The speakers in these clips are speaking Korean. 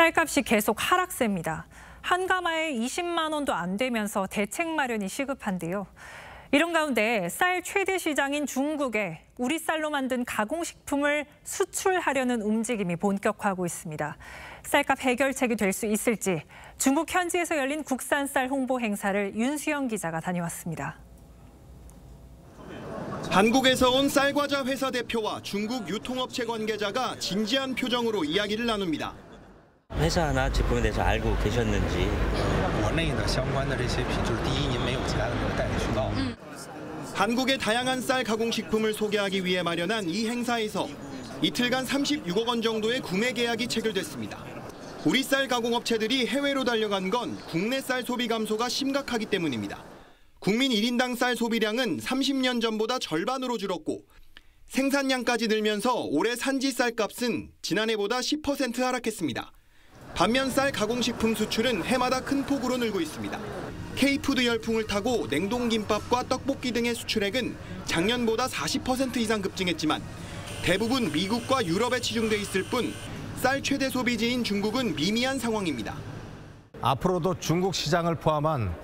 쌀값이 계속 하락세입니다. 한 가마에 20만 원도 안 되면서 대책 마련이 시급한데요. 이런 가운데 쌀 최대 시장인 중국에 우리 쌀로 만든 가공식품을 수출하려는 움직임이 본격화하고 있습니다. 쌀값 해결책이 될 수 있을지 중국 현지에서 열린 국산 쌀 홍보 행사를 윤수영 기자가 다녀왔습니다. 한국에서 온 쌀과자 회사 대표와 중국 유통업체 관계자가 진지한 표정으로 이야기를 나눕니다. 회사나 제품에 대해서 알고 계셨는지 国内的相关的这些品，就是第一，您没有其他的这个代理渠道。 한국의 다양한 쌀 가공식품을 소개하기 위해 마련한 이 행사에서 이틀간 36억 원 정도의 구매 계약이 체결됐습니다. 우리 쌀 가공업체들이 해외로 달려간 건 국내 쌀 소비 감소가 심각하기 때문입니다. 국민 1인당 쌀 소비량은 30년 전보다 절반으로 줄었고 생산량까지 늘면서 올해 산지 쌀값은 지난해보다 10% 하락했습니다. 반면 쌀 가공식품 수출은 해마다 큰 폭으로 늘고 있습니다. K푸드 열풍을 타고 냉동김밥과 떡볶이 등의 수출액은 작년보다 40% 이상 급증했지만 대부분 미국과 유럽에 치중돼 있을 뿐 쌀 최대 소비지인 중국은 미미한 상황입니다. 앞으로도 중국 시장을 포함한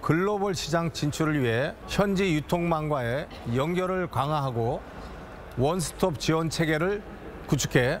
글로벌 시장 진출을 위해 현지 유통망과의 연결을 강화하고 원스톱 지원 체계를 구축해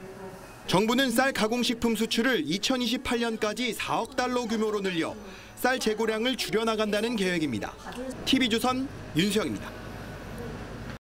정부는 쌀 가공식품 수출을 2028년까지 4억 달러 규모로 늘려 쌀 재고량을 줄여나간다는 계획입니다. TV조선 윤수영입니다.